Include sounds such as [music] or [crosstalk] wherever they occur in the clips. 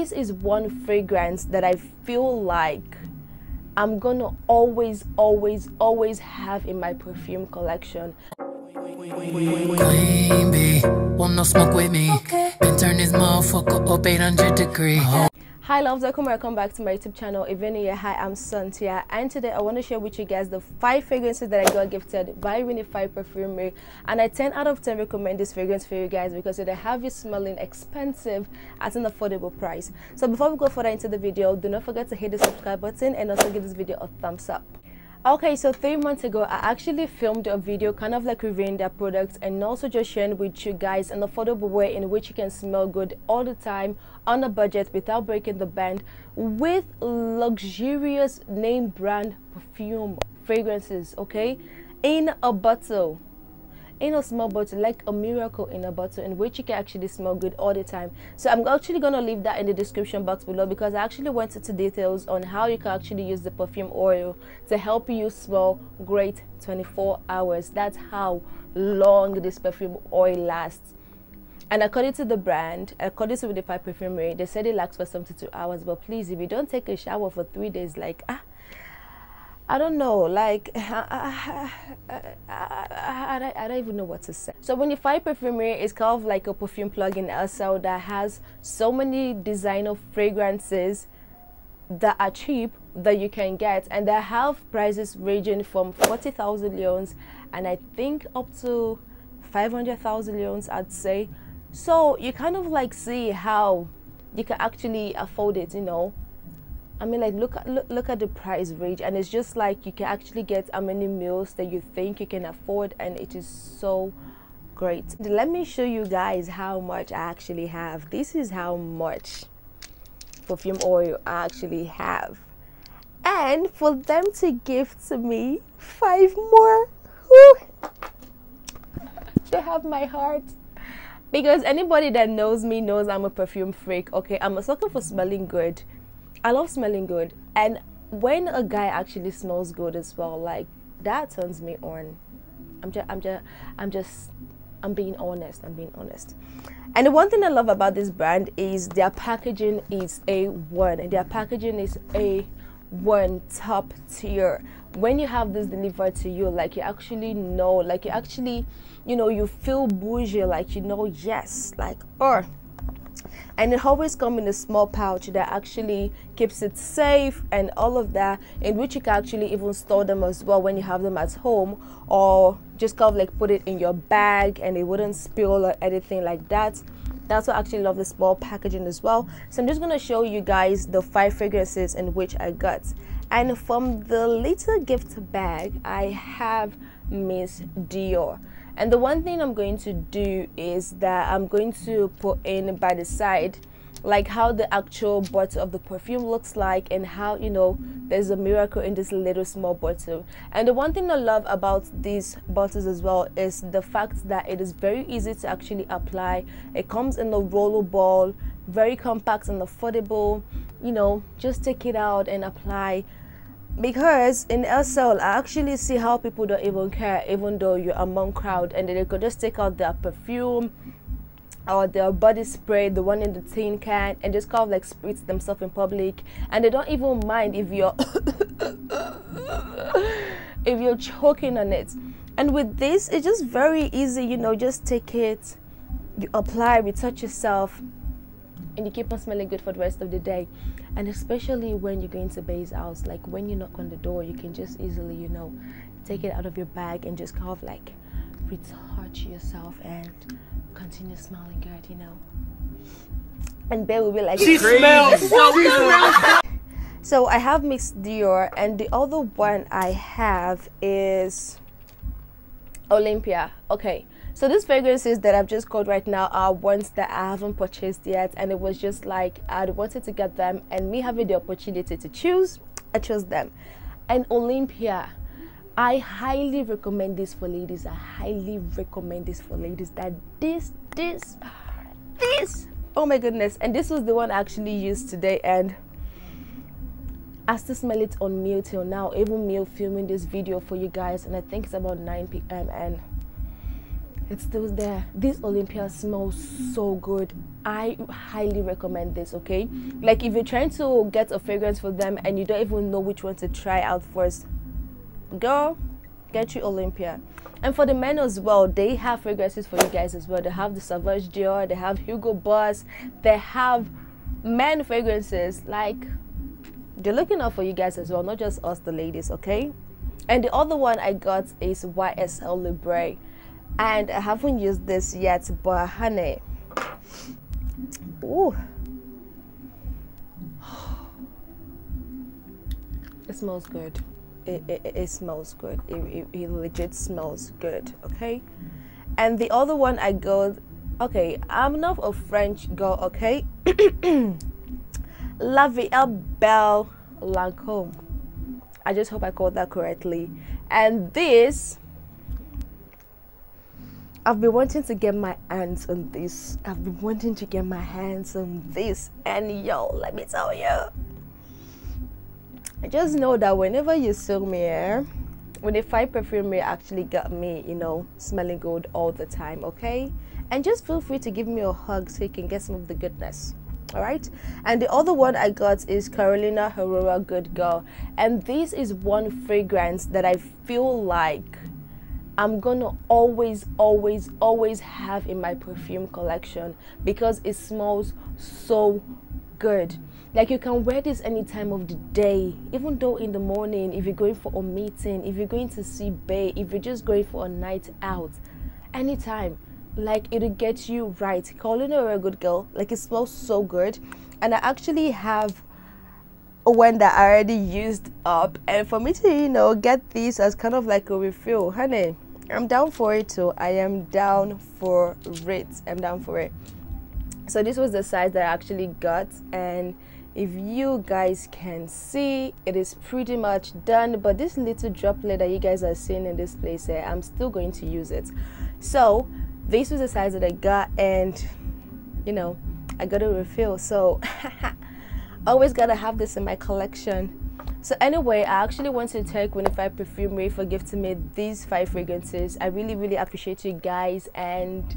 this is one fragrance that I feel like I'm gonna always, always, always have in my perfume collection. Queen bee, want no smoke with me. Okay. Then turn this motherfucker up 800 degrees. Hi loves, welcome welcome back to my YouTube channel. If you're new here, hi, I'm Suntia and today I want to share with you guys the 5 fragrances that I got gifted by Winnified Perfumery and I 10 out of 10 recommend this fragrance for you guys because they have you smelling expensive at an affordable price. So before we go further into the video, do not forget to hit the subscribe button and also give this video a thumbs up. Okay, so three months ago, I actually filmed a video kind of like reviewing their products and also just sharing with you guys an affordable way in which you can smell good all the time on a budget without breaking the bank with luxurious name brand perfume fragrances, okay, in a bottle in a small bottle like a miracle in a bottle in which you can actually smell good all the time. So i'm actually to leave that in the description box below because i actually went into details on how you can actually use the perfume oil to help you smell great 24 hours. That's how long this perfume oil lasts. And according to the brand, according to the Five Perfumery, they said it lasts for 72 hours. But please, if you don't take a shower for three days, like, ah, I don't know, like, [laughs] I, I, I, I, don't even know what to say. So Winnified perfumery, it's kind of like a perfume plug-in also that has so many designer fragrances that are cheap that you can get and they have prices ranging from 40,000 leones and I think up to 500,000 leones I'd say. So you kind of like see how you can actually afford it, you know, I mean, like look at look, look at the price range, and it's just like you can actually get how many meals that you think you can afford, and it is so great. Let me show you guys how much I actually have. This is how much perfume oil I actually have, and for them to give to me five more, whew, they have my heart because anybody that knows me knows I'm a perfume freak. Okay, I'm a sucker for smelling good I love smelling good. And when a guy actually smells good as well, like that turns me on. I'm just I'm just I'm just I'm being honest. I'm being honest. And the one thing I love about this brand is their packaging is a one and their packaging is a one top tier. When you have this delivered to you, like you actually know, like you actually, you know, you feel bougie, like you know, yes, like oh and it always comes in a small pouch that actually keeps it safe and all of that in which you can actually even store them as well when you have them at home or just kind of like put it in your bag and it wouldn't spill or anything like that. That's what I actually love the small packaging as well. So i'm just to show you guys the five fragrances in which i got. And from the little gift bag i have miss dior. And the one thing I'm going to do is that I'm going to put in by the side like how the actual bottle of the perfume looks like and how you know there's a miracle in this little small bottle. And the one thing i love about these bottles as well is the fact that it is very easy to actually apply. It comes in a roller ball very compact and affordable. You know just take it out and apply because in SL, I actually see how people don't even care, even though you're among crowd, and they could just take out their perfume or their body spray, the one in the tin can, and just kind of like spritz themselves in public, and they don't even mind if you're [coughs] if you're choking on it. And with this, it's just very easy, you know. Just take it, you apply, retouch yourself, and you keep on smelling good for the rest of the day. And especially when you're going to base house like when you knock on the door you can just easily you know take it out of your bag and just kind of like retouch yourself and continue smelling good you know. And Bear will be like she smells so [laughs] good. So I have Miss Dior and the other one I have is Olympea. Okay so these fragrances that I've just called right now are ones that I haven't purchased yet and it was just like I wanted to get them and me having the opportunity to choose, I chose them. And Olympea, I highly recommend this for ladies. I highly recommend this for ladies that this, this, this, oh my goodness. And this was the one I actually used today and I still smell it on meal till now, even meal filming this video for you guys and I think it's about 9 p.m. and it's still there. This olympea smells so good. I highly recommend this okay? Like if you're trying to get a fragrance for them and you don't even know which one to try out first go get you olympea. And for the men as well they have fragrances for you guys as well. They have the sauvage dior they have hugo boss they have men fragrances. Like they're looking out for you guys as well not just us the ladies okay? And the other one i got is ysl libre and I haven't used this yet, but honey, ooh, it smells good. It, it, it smells good. It, it, it legit smells good. Okay, and the other one I got. Okay, I'm not a French girl. Okay, [clears throat] La Vie Belle Lancôme. I just hope I called that correctly. And this I've been wanting to get my hands on this. I've been wanting to get my hands on this. And yo, let me tell you. I just know that whenever you see me here, when the five perfumery actually got me, you know, smelling good all the time, okay? And just feel free to give me a hug so you can get some of the goodness. All right. And the other one I got is Carolina Herrera Good Girl. And this is one fragrance that I feel like I'm gonna always, always, always have in my perfume collection because it smells so good. Like you can wear this any time of the day, even though in the morning, if you're going for a meeting, if you're going to see Bay, if you're just going for a night out, anytime. Like it'll get you right. Calling her a good girl, like it smells so good. And I actually have one that I already used up, and for me to you know get this as kind of like a refill, honey I'm down for it too. I am down for it. I'm down for it. So this was the size that I actually got and if you guys can see it is pretty much done but this little droplet that you guys are seeing in this place here I'm still going to use it so this was the size that I got and you know I got a refill so [laughs] always gotta have this in my collection so anyway, I actually want to thank Winnified Perfumery for gifting me these five fragrances. I really, really appreciate you guys and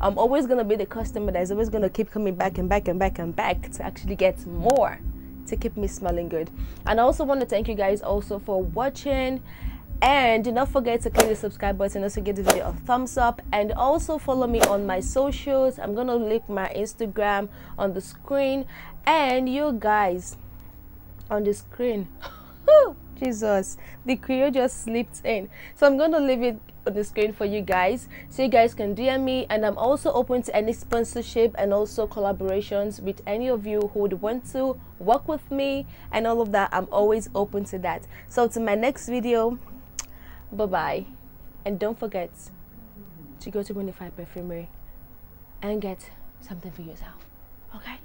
I'm always gonna be the customer that's always gonna keep coming back and back and back and back to actually get more to keep me smelling good. And I also want to thank you guys also for watching and do not forget to click the subscribe button also give the video a thumbs up and also follow me on my socials i'm gonna link my instagram on the screen and you guys on the screen. [laughs] Jesus, the Creole just slipped in. So I'm going to leave it on the screen for you guys so you guys can DM me and I'm also open to any sponsorship and also collaborations with any of you who would want to work with me and all of that. I'm always open to that. So to my next video, bye-bye. And don't forget to go to Winnified Perfumery and get something for yourself. Okay?